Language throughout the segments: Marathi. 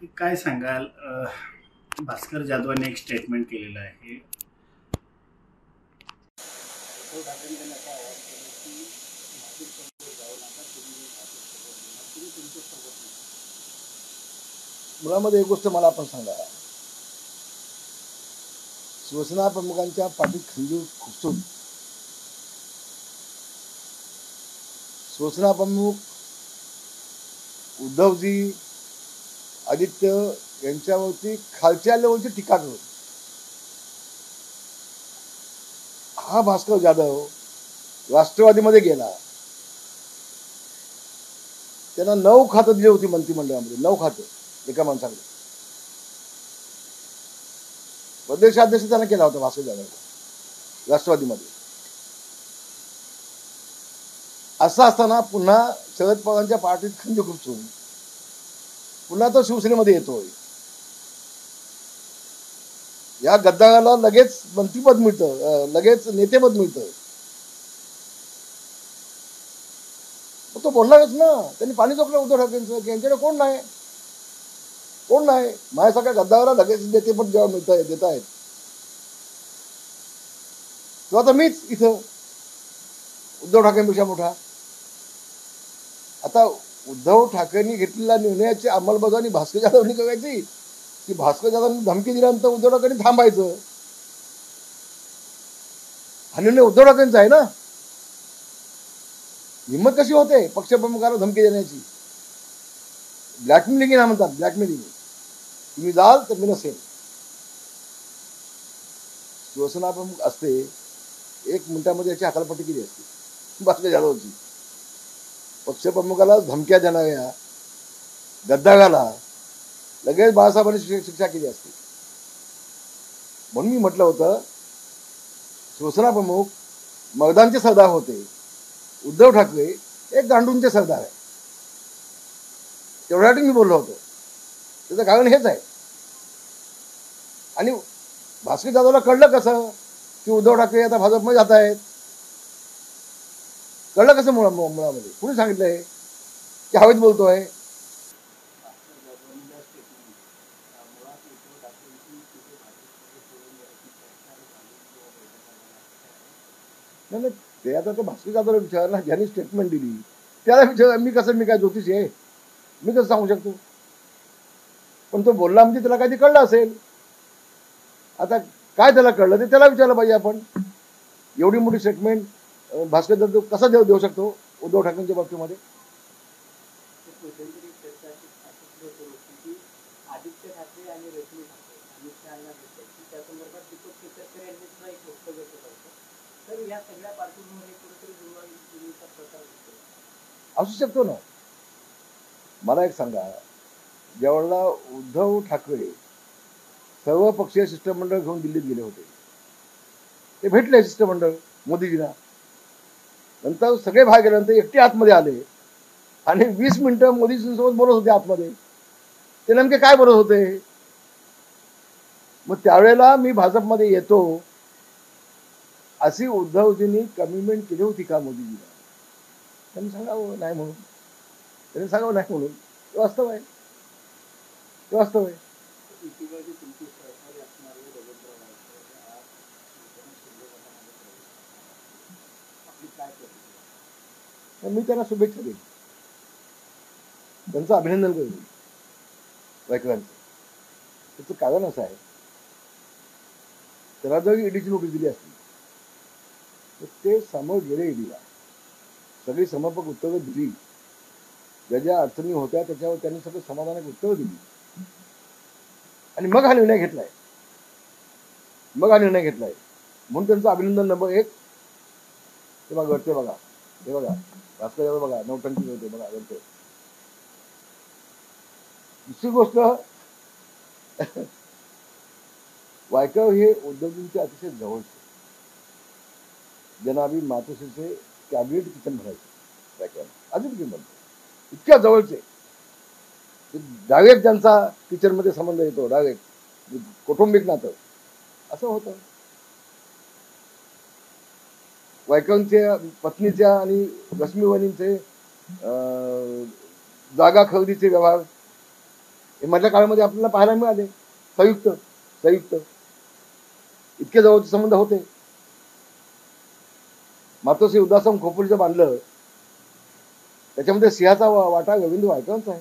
काय सांगाल? भास्कर जाधवांनी एक स्टेटमेंट केलेलं आहे. मुळामध्ये एक गोष्ट मला आपण सांगा. शिवसेना प्रमुखांच्या पाठीत खंजीर खुसून. शिवसेना प्रमुख उद्धवजी आदित्य यांच्यावरती खालच्या लेवलची टीका करून. हा भास्कर जाधव राष्ट्रवादीमध्ये गेला. त्यांना नऊ खातं दिली होती मंत्रिमंडळामध्ये नऊ खातं एका माणसाकडे. प्रदेशाध्यक्ष त्यांना केला होता भास्कर जाधव. राष्ट्रवादीमध्ये. असं असताना पुन्हा शरद पवारांच्या पार्टीत खंड खुपसून पुन्हा तो शिवसेनेमध्ये येतोय. या गद्दाराला लगेच मंत्रीपद मिळतं लगेच नेतेपद मिळतं. तो बोलणारच ना. त्यांनी पाणी चोकलं उद्धव ठाकरेंचं की यांच्याकडे कोण नाही? कोण नाही? माझ्यासारख्या गद्दाराला लगेच नेतेपद जेव्हा मिळत आहे देत आहेत तेव्हा आता मीच इथं. उद्धव ठाकरेंपेक्षा मोठा. आता उद्धव ठाकरेंनी घेतलेल्या निर्णयाची अंमलबजावणी भास्कर जाधवनी करायची? की भास्कर जाधवनी धमकी दिल्यानंतर उद्धव ठाकरेंनी थांबायचं? हा निर्णय उद्धव ठाकरेंचा आहे ना? हिंमत कशी होते पक्षप्रमुखाला धमकी देण्याची? ब्लॅकमेलिंग ना म्हणतात ब्लॅकमेलिंग. तुम्ही जाल तर मी नसेल. शिवसेना प्रमुख असते एक मिनिटामध्ये याची हकालपट्टी केली असते. भास्कर जाधवची. पक्षप्रमुखाला धमक्या देणाऱ्या गद्दागाला लगेच बाळासाहेबांनी शिक्षा केली असती. म्हणून मी म्हटलं होतं शिवसेना प्रमुख मगदानचे सरदार होते. उद्धव ठाकरे एक गांडूंचे सरदार आहे. तेवढ्यासाठी मी बोललो होतो. त्याचं कारण हेच आहे. आणि भास्कर जाधवला कळलं कसं की उद्धव ठाकरे आता भाजपमध्ये जात आहेत. कळलं कसं मुळा मुळामध्ये कुणी सांगितलंय की हवेत बोलतोय नाही नाही, ते आता ते भास्कर जाधवला विचार ना ज्यांनी स्टेटमेंट दिली त्याला विचार मी कसं मी काय ज्योतिष आहे मी कसं सांगू शकतो पण तो बोलला म्हणजे त्याला काहीतरी कळलं असेल आता काय त्याला कळलं ते त्याला विचारलं पाहिजे आपण एवढी मोठी स्टेटमेंट भास्कर दत्त कसा देऊ देऊ शकतो उद्धव ठाकरेंच्या बाबतीमध्ये? असू शकतो ना. मला एक सांगा ज्यावेळेला उद्धव ठाकरे सर्व पक्षीय शिष्टमंडळ घेऊन दिल्लीत गेले होते ते भेटले शिष्टमंडळ मोदीजींना. नंतर सगळे बाहेर गेल्यानंतर एकटे आतमध्ये आले. आणि वीस मिनिटं मोदीजींसोबत बोलत होते आतमध्ये. ते नेमके काय बोलत होते? मग त्यावेळेला मी भाजपमध्ये येतो. अशी उद्धवजींनी कमिटमेंट केली होती का मोदीजीला? त्यांनी सांगावं नाही म्हणून. त्यांनी सांगावं नाही म्हणून. ते वास्तव आहे. ते वास्तव आहे. मी त्यांना शुभेच्छा देईन. त्यांचं अभिनंदन करेन. वायकरांचं त्याचं कारण असं आहे त्याला जर ईडीची नोटीस दिली असती तर ते समोर गेले ईडीला सगळी समर्पक उत्तरं दिली. ज्या ज्या अडचणी होत्या त्याच्यावर त्यांनी सगळं समाधानक उत्तरं दिली. आणि मग हा निर्णय घेतलाय. मग हा निर्णय घेतलाय. म्हणून त्यांचं अभिनंदन नंबर एक. ते बघा ते बघा. हे बघा भास्कर यादव बघा नौटंकी होते बघा वरते दुसरी गोष्ट वायकव हे उद्योगींचे अतिशय जवळचे. ज्यांना आम्ही मातोश्रीचे कॅबिनेट किचन म्हणायचे वायकव अजून किती म्हणतो इतक्या जवळचे. डायरेक्ट त्यांचा किचनमध्ये संबंध येतो डायरेक्ट कौटुंबिक नातं. असं होतं. वायकांच्या पत्नीच्या आणि रश्मी अं, जागा खरेदीचे व्यवहार. हे मधल्या काळामध्ये आपल्याला पाहायला मिळाले. संयुक्त संयुक्त. इतके जवळचे संबंध होते. मातोश्री उदासम खोपोलीचं बांधलं. त्याच्यामध्ये सिंहाचा वाटा गोविंद वायकरांचा आहे.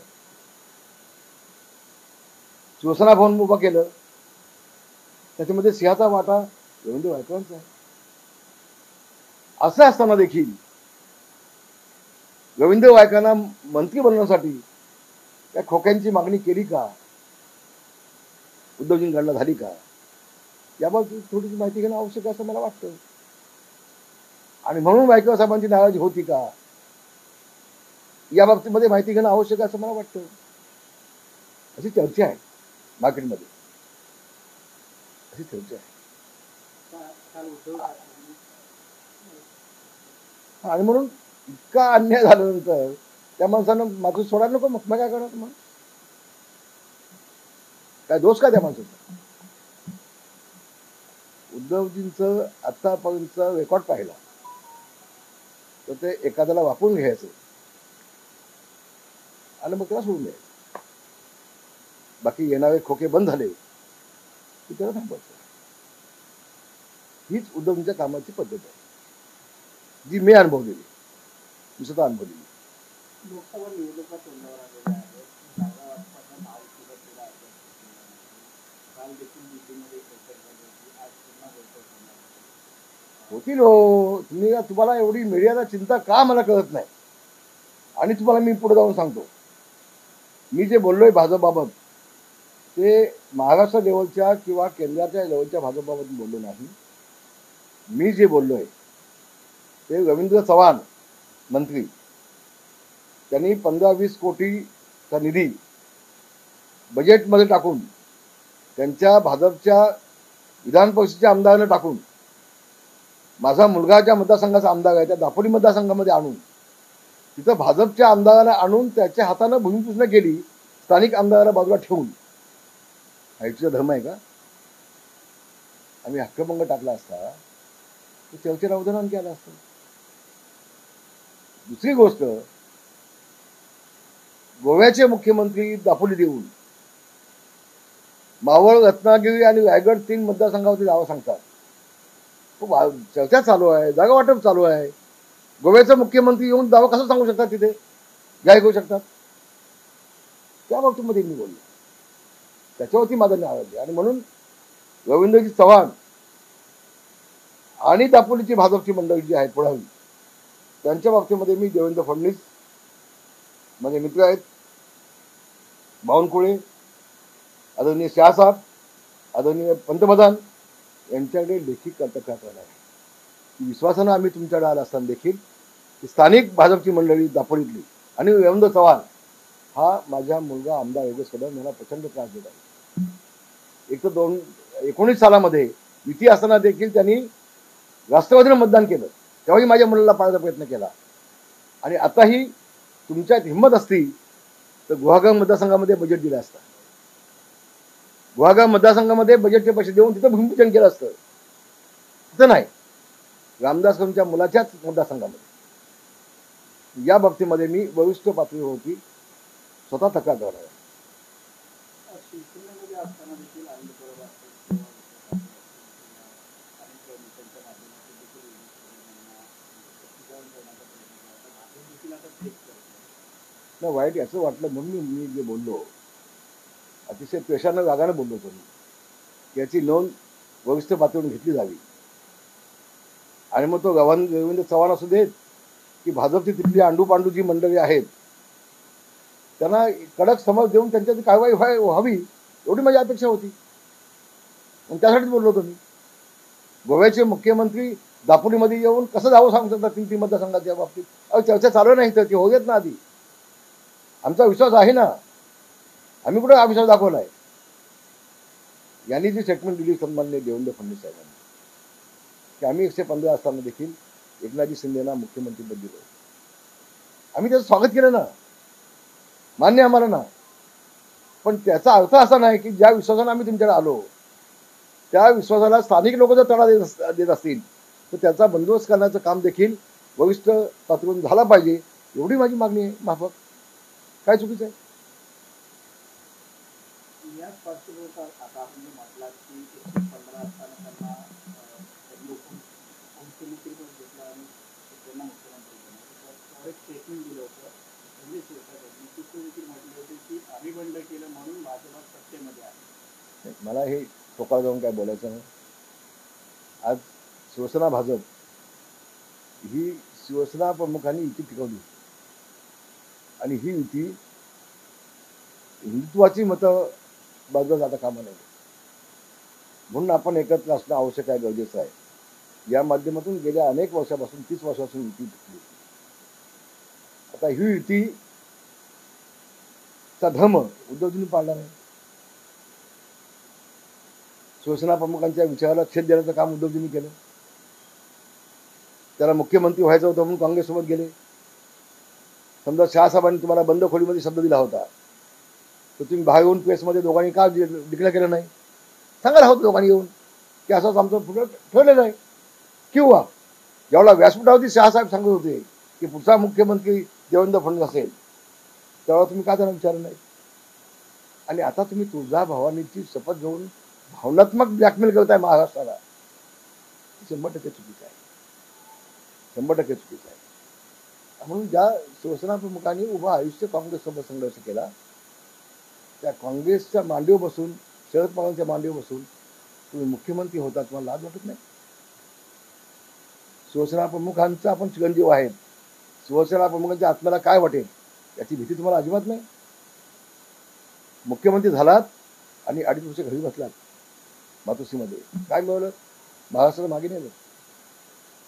शिवसेना भवन उभं केलं. त्याच्यामध्ये सिंहाचा वाटा गोविंद वायकरांचा आहे. असं असताना देखील गोविंद वायकांना मंत्री बनवण्यासाठी त्या खोक्यांची मागणी केली का? उद्धवजींकडनं झाली का? याबाबत थोडीशी माहिती घेणं आवश्यक आहे असं मला वाटतं. आणि म्हणून वायकर साहेबांची नाराजी होती का? या बाबतीमध्ये माहिती घेणं आवश्यक आहे असं मला वाटतं. अशी चर्चा आहे मार्केटमध्ये. अशी चर्चा आहे का- काल उद्धव ठाकरे आणि म्हणून इतका अन्याय झाल्यानंतर त्या माणसानं माझं सोडा नको मग मग काय करणार मग काय दोष का त्या माणसाचा? उद्धवजींच आतापर्यंत रेकॉर्ड पाहिला. तर ते एखाद्याला वापरून घ्यायचं. आणि मग त्याला सोडून द्यायचं. बाकी येणारे खोके बंद झाले की त्याला थांबवायचं. हीच उद्धवजींच्या कामाची पद्धत आहे. जी मी अनुभवलेली. मी स्वतः अनुभवलेली. लोकसभा निवडणुका तोंडावर आलेल्या आहेत जागा वाटपाचं नाव सुद्धा सुद्धा आहे काल देखील दिल्लीमध्ये बैठक झाली होती आज पुन्हा बैठक होणार आहे. होतील हो तुम्ही तुम्हाला एवढी मीडियाला चिंता का मला कळत नाही? आणि तुम्हाला मी पुढे जाऊन सांगतो. मी जे बोललोय भाजपबाबत ते महाराष्ट्र लेवलच्या किंवा केंद्राच्या लेवलच्या भाजपबाबत बोललो नाही. मी जे बोललोय ते रवींद्र चव्हाण मंत्री. त्यांनी पंधरा वीस कोटीचा निधी बजेटमध्ये टाकून त्यांच्या भाजपच्या विधान परिषदेच्या आमदारांना टाकून माझा मुलगा ज्या मतदारसंघाचा आमदार आहे त्या दापोली मतदारसंघामध्ये आणून तिथं भाजपच्या आमदाराला आणून त्याच्या हातानं भूमिपूजन केली स्थानिक आमदाराला बाजूला ठेवून. हाईटचा धर्म आहे का? आम्ही हक्कभंग टाकला असता तर चर्चेला उदाहरण केलं असतं. दुसरी गोष्ट गोव्याचे मुख्यमंत्री दापोली देऊन मावळ रत्नागिरी आणि रायगड तीन मतदारसंघावरती नावं सांगतात. खूप चर्चा चालू आहे जागा वाटप चालू आहे. गोव्याचे मुख्यमंत्री येऊन दावा कसं सांगू शकतात तिथे? जाहीर करू शकतात. त्या बाबतीमध्ये मी बोललो. त्याच्यावरती माझा नाराज आहे. आणि म्हणून रवींद्रजी चव्हाण आणि दापोलीची भाजपची मंडळी जी आहे पुढावी त्यांच्या बाबतीमध्ये मी देवेंद्र फडणवीस माझे मित्र आहेत. बावनकुळे आदरणीय शहासाहेब आदरणीय पंतप्रधान यांच्याकडे लेखी तक्रार आहे. विश्वासानं आम्ही तुमच्याकडे आला असताना देखील स्थानिक भाजपची मंडळी दापोलीतली आणि रवींद्र चव्हाण हा माझ्या मुलगा आमदार योगेश कदम यांना प्रचंड त्रास देत आहे. एक तर दोन एकोणीस सालामध्ये युती असताना देखील त्यांनी राष्ट्रवादीनं मतदान केलं. तेव्हाही माझ्या मुलाला पाळायचा प्रयत्न केला. आणि आताही तुमच्यात हिंमत असती तर गुहागाव मतदारसंघामध्ये बजेट दिलं असतं. गुहागाव मतदारसंघामध्ये बजेटचे पैसे देऊन तिथं भूमिपूजन केलं असतं. तिथं नाही. रामदास मुलाच्याच मतदारसंघामध्ये. या बाबतीमध्ये मी वरिष्ठ पातळीवरती स्वतः तक्रार करणार आहे आज शिवसेनेमध्ये असताना देखील अनिल परब असतील किंवा विश्वास अनेक नेत्यांच्या माध्यमातून देखील योगेश कदम यांना सुजाण करण्याचा प्रयत्न केला होता. भाजप देखील आता तेच करत आहे. ना वाईट असं वाटलं म्हणून मी- जे बोललो. अतिशय पेशानं रागानं बोललो होतो मी याची नोंद वरिष्ठ पातळीवर घेतली जावी. आणि मग तो गव्हाण रवींद्र चव्हाण असू देत की भाजपची तिथली अंडू पांडू जी मंडळी आहेत त्यांना कडक समज देऊन त्यांच्यात कारवाई व्हाय व्हावी एवढी माझी अपेक्षा होती. आणि त्यासाठीच बोललो होतो मी. गोव्याचे मुख्यमंत्री दापोलीमध्ये येऊन कसं जावं सांगू शकतात तीन तीन मतदारसंघाच्या बाबतीत? अहो चर्चा चालू नाही तर ती होऊ ना आधी. आमचा विश्वास आहे ना. आम्ही कुठं हा विश्वास दाखवला आहे यांनी जी स्टेटमेंट दिली सन्माननीय देवेंद्र फडणवीस साहेबांनी की आम्ही एकशे पंधरा असताना देखील एकनाथजी शिंदेना मुख्यमंत्रीपद दिलं. आम्ही त्याचं स्वागत केलं ना. मान्य आम्हाला ना. पण त्याचा अर्थ असा नाही की ज्या विश्वासानं आम्ही तुमच्याकडे आलो त्या विश्वासाला स्थानिक लोक जर तडा देत अस- देत असतील तर त्याचा बंदोबस्त करण्याचं काम देखील वरिष्ठ पातळीवरून झाला पाहिजे एवढी माझी मागणी आहे माफक. काय चुकीचं आहे? मला हे टोकाला जाऊन काय बोलायचं नाही. आज शिवसेना भाजप ही शिवसेना प्रमुखांनी युती टिकवली. आणि ही युती हिंदुत्वाची मतं बाजूला जाता कामा नये. म्हणून आपण एकत्र असणं आवश्यक आहे गरजेचं आहे. या माध्यमातून गेल्या अनेक वर्षापासून तीस वर्षापासून युती घेतली आता ही युती चा धर्म उद्धवजींनी पाळला नाही. शिवसेना प्रमुखांच्या विचाराला छेद देण्याचं काम उद्धवजींनी केलं. त्याला मुख्यमंत्री व्हायचं होतं म्हणून काँग्रेससोबत गेले. समजा शहासाहेबांनी तुम्हाला बंद खोलीमध्ये शब्द दिला होता तर तुम्ही बाहेर येऊन प्रेसमध्ये दोघांनी का डिक्लेअर केलं नाही? सांगायला होतं दोघांनी येऊन की असंच आमचं पुढं ठेवलेलं आहे. किंवा ज्यावेळेला व्यासपीठावरती शहासाहेब सांगत होते की पुढचा मुख्यमंत्री देवेंद्र फडणवीस असेल त्यावेळेला तुम्ही का त्यांना विचारलं नाही? आणि आता तुम्ही तुळजा भवानीची शपथ घेऊन भावनात्मक ब्लॅकमेल करत आहे महाराष्ट्राला. शंभर टक्के चुकीचं आहे. शंभर टक्के चुकीचं आहे. म्हणून ज्या शिवसेनाप्रमुखांनी उभं आयुष्य काँग्रेससोबत संघर्ष केला त्या काँग्रेसच्या मांडीव बसून शरद पवारांच्या मांडीव बसून तुम्ही मुख्यमंत्री होता तुम्हाला लाज वाटत नाही? शिवसेना प्रमुखांचा आपण चिरंजीव आहेत शिवसेना प्रमुखांच्या आत्म्याला काय वाटेल याची भीती तुम्हाला अजिबात नाही? मुख्यमंत्री झालात आणि अडीच वर्ष घरी बसलात मातोश्रीमध्ये. काय मिळवलं महाराष्ट्राला मागे नेलं.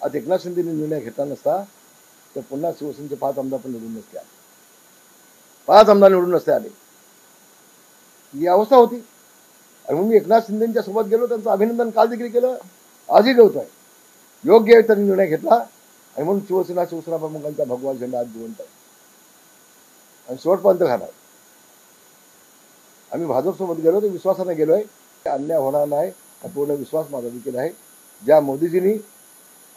आज एकनाथ शिंदेने निर्णय घेतला नसता तर पुन्हा शिवसेनेचे पाच आमदार पण निवडून नसते आले. पाच आमदार निवडून नसते आले. ही अवस्था होती. आणि म्हणून मी एकनाथ शिंदेच्या सोबत गेलो त्यांचं अभिनंदन काल देखील केलं. आजही करतोय योग्य आहे त्यांनी निर्णय घेतला. आणि म्हणून शिवसेना शिवसेना प्रमुखांचा भगवा झेंडा आज जिवंत आहे. आणि शेवटपर्यंत राहणार आम्ही भाजपसोबत गेलो तर विश्वासाने गेलो आहे अन्याय होणार नाही. हा पूर्ण विश्वास माझा देखील आहे. ज्या मोदीजींनी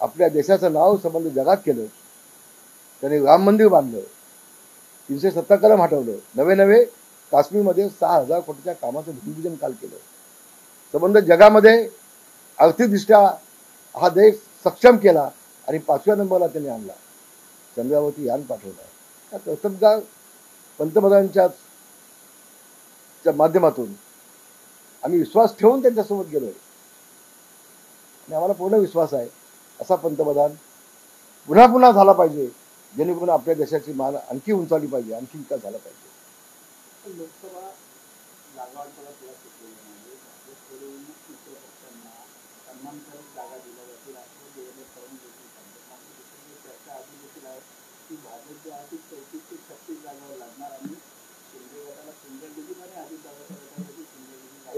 आपल्या देशाचं नाव संबंध जगात केलं त्याने राम मंदिर बांधलं. तीनशे सत्तर कलम हटवलं. नवे नवे काश्मीरमध्ये सहा हजार कोटीच्या कामाचं भूमिपूजन काल केलं. संबंध जगामध्ये आर्थिकदृष्ट्या हा देश सक्षम केला आणि पाचव्या नंबरला त्यांनी आणला. चंद्रावरती यान पाठवलं. त्या कर्तबगार पंतप्रधानांच्या च्या माध्यमातून आम्ही विश्वास ठेवून त्यांच्यासोबत गेलोय आणि आम्हाला पूर्ण विश्वास आहे. असा पंतप्रधान पुन्हा पुन्हा झाला पाहिजे. जेणेकरून आपल्या देशाची मान आणखी उंचावली पाहिजे आणखी विकास झाला पाहिजे.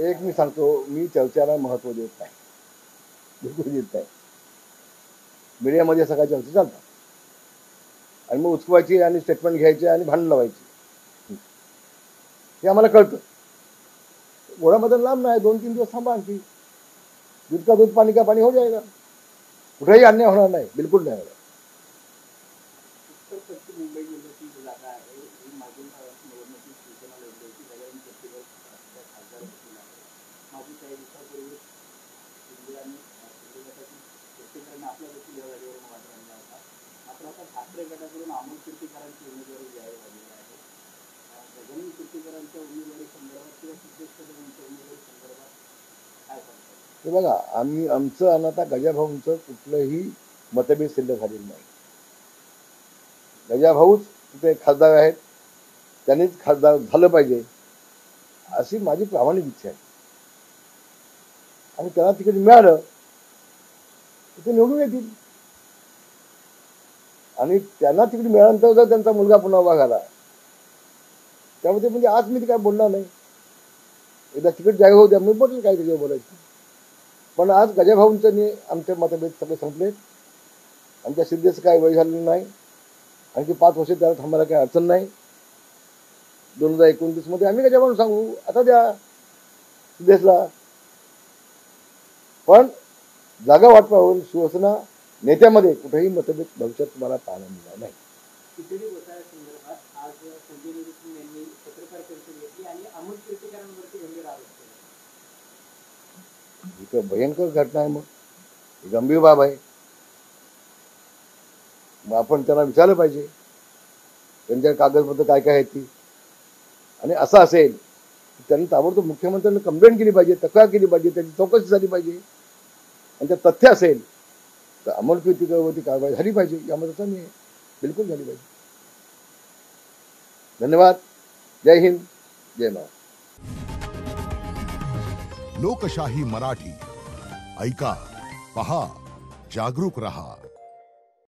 एक मी सांगतो मी चर्चेला महत्त्व देत नाही. बिलकुल देत नाही. मीडियामध्ये सगळ्या चर्चा चालतात. आणि मग उचकवायची आणि स्टेटमेंट घ्यायची आणि भांडण लावायची. हे आम्हाला कळतं. गोळ्यामध्ये लांब नाही दोन तीन दिवस थांबा आणखी. दूध का दूध पाणी का पाणी हो जाएगा कुठेही अन्याय होणार नाही बिलकुल नाही होणार उत्तर पश्चिम मुंबई जिल्ह्याची जी जागा आहे ही मागील अ, निवडणुकीत शिवसेना लढली होती गजानन कीर्तीकर त्या खासदार देखील आहे मागील काही दिवसापूर्वी शिंदे आणि अ, शिंदे गटातील कीर्तीकरांनी आपल्या देखील या जागेवर वाद आणला होता मात्र आता ठाकरे गटाकडून अमोल कीर्तीकरांची उमेदवारी जाहीर झालेली आहे. गजानन कीर्तीकरांच्या उमेदवारी संदर्भात किंवा सिद्धेश कदम यांच्या उमेदवारी संदर्भात काय सांगतात हे बघा आम्ही आमचं आणि आता गजाभाऊंचं कुठलंही मतभेद सिद्ध झालेलं नाही. गजाभाऊच तिथे खासदार आहेत त्यांनीच खासदार झालं पाहिजे अशी माझी प्रामाणिक इच्छा आहे. आणि त्यांना तिकीट मिळालं तर ते निवडून येतील. आणि त्यांना तिकीट मिळाल्यानंतर जर त्यांचा मुलगा पुन्हा उभा झाला त्यामध्ये म्हणजे आज मी ते काय बोलणार नाही. एकदा तिकीट जागा होऊ द्या मी बोलेल काय त्याच्यावर बोलायचं. पण आज गजाभाऊंच्यानी आमचे मतभेद सगळे संपलेत आमच्या सिद्धेचं काय वय झालेलं नाही. आणखी पाच वर्ष त्याला थांबायला काही अडचण नाही. दोन हजार एकोणतीसमध्ये आम्ही गजाभाऊ सांगू आता द्या सिद्धेशला पण जागा वाटपावरून शिवसेना नेत्यामध्ये कुठेही मतभेद भविष्यात तुम्हाला पाहायला मिळणार नाही. ही तर भयंकर घटना आहे मग. ही गंभीर बाब आहे. मग आपण त्यांना विचारलं पाहिजे. त्यांच्या कागदपत्र काय काय आहेत ती. आणि असं असेल त्यांनी ताबडतोब मुख्यमंत्र्यांना कंप्लेंट केली पाहिजे तक्रार केली पाहिजे त्याची चौकशी झाली पाहिजे. आणि त्या तथ्य असेल तर अंमलकृतीवरती कारवाई झाली पाहिजे यामध्ये आहे. बिलकुल धन्यवाद, जय हिंद, जय महाराज लोकशाही मराठी, ऐका, पहा, जागरूक रहा